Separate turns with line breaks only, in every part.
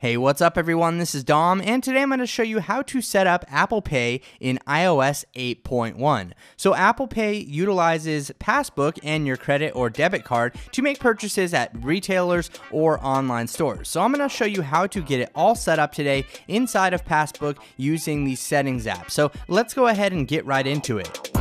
Hey, what's up everyone? This is Dom, and today I'm going to show you how to set up Apple Pay in iOS 8.1. So Apple Pay utilizes Passbook and your credit or debit card to make purchases at retailers or online stores. So I'm going to show you how to get it all set up today inside of Passbook using the settings app. So let's go ahead and get right into it.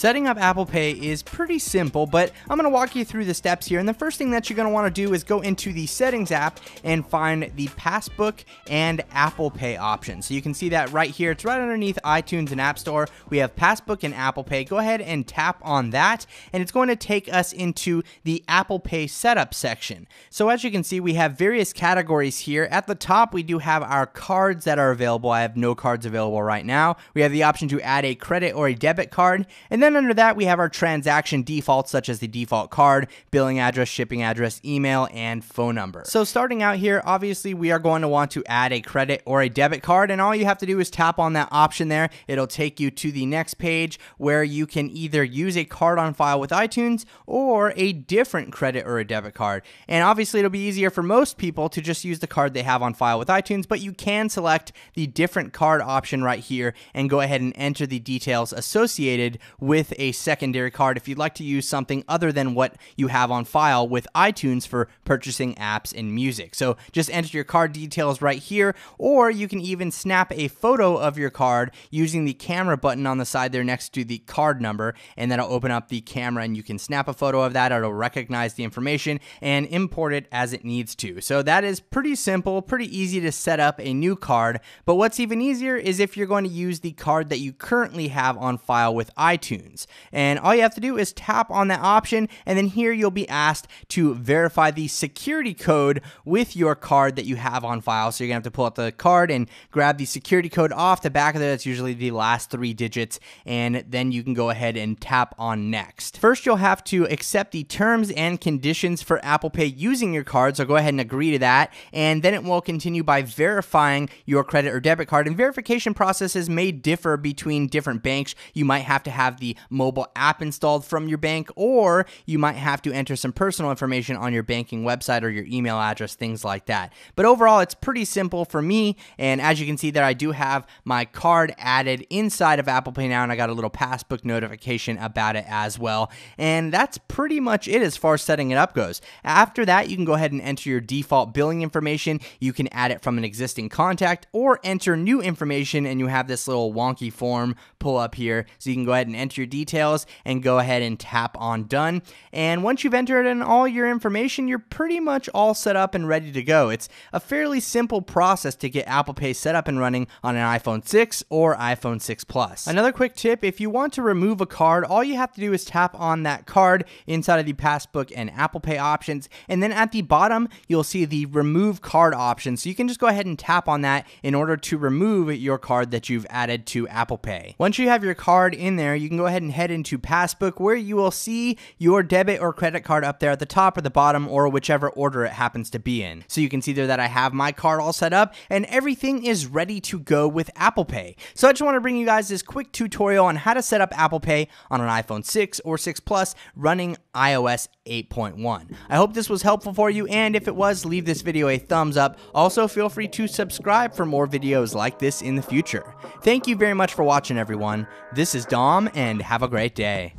Setting up Apple Pay is pretty simple, but I'm going to walk you through the steps here. And the first thing that you're going to want to do is go into the settings app and find the Passbook and Apple Pay option. So you can see that right here. It's right underneath iTunes and App Store. We have Passbook and Apple Pay. Go ahead and tap on that, and it's going to take us into the Apple Pay setup section. So as you can see, we have various categories here. At the top, we do have our cards that are available. I have no cards available right now. We have the option to add a credit or a debit card, and then then under that, we have our transaction defaults, such as the default card, billing address, shipping address, email, and phone number. So starting out here, obviously, we are going to want to add a credit or a debit card, and all you have to do is tap on that option there. It'll take you to the next page where you can either use a card on file with iTunes or a different credit or a debit card. And obviously, it'll be easier for most people to just use the card they have on file with iTunes, but you can select the different card option right here and go ahead and enter the details associated with with a secondary card if you'd like to use something other than what you have on file with iTunes for purchasing apps and music. So just enter your card details right here, or you can even snap a photo of your card using the camera button on the side there next to the card number, and that'll open up the camera and you can snap a photo of that. It'll recognize the information and import it as it needs to. So that is pretty simple, pretty easy to set up a new card. But what's even easier is if you're going to use the card that you currently have on file with iTunes iTunes. And all you have to do is tap on that option, and then here you'll be asked to verify the security code with your card that you have on file. So you're gonna have to pull out the card and grab the security code off the back of it. That's usually the last three digits, and then you can go ahead and tap on next. First, you'll have to accept the terms and conditions for Apple Pay using your card. So go ahead and agree to that, and then it will continue by verifying your credit or debit card. And verification processes may differ between different banks. You might have to have the mobile app installed from your bank, or you might have to enter some personal information on your banking website or your email address, things like that. But overall, it's pretty simple for me. And as you can see there, I do have my card added inside of Apple Pay now, and I got a little passbook notification about it as well. And that's pretty much it as far as setting it up goes. After that, you can go ahead and enter your default billing information. You can add it from an existing contact or enter new information, and you have this little wonky form pull up here. So you can go ahead and enter your details and go ahead and tap on done. And once you've entered in all your information, you're pretty much all set up and ready to go. It's a fairly simple process to get Apple Pay set up and running on an iPhone 6 or iPhone 6 Plus. Another quick tip if you want to remove a card, all you have to do is tap on that card inside of the Passbook and Apple Pay options. And then at the bottom, you'll see the remove card option. So you can just go ahead and tap on that in order to remove your card that you've added to Apple Pay. Once you have your card in there, you can go ahead ahead and head into Passbook where you will see your debit or credit card up there at the top or the bottom or whichever order it happens to be in. So you can see there that I have my card all set up and everything is ready to go with Apple Pay. So I just want to bring you guys this quick tutorial on how to set up Apple Pay on an iPhone 6 or 6 Plus running iOS 8.1. I hope this was helpful for you and if it was, leave this video a thumbs up. Also feel free to subscribe for more videos like this in the future. Thank you very much for watching everyone. This is Dom and have a great day.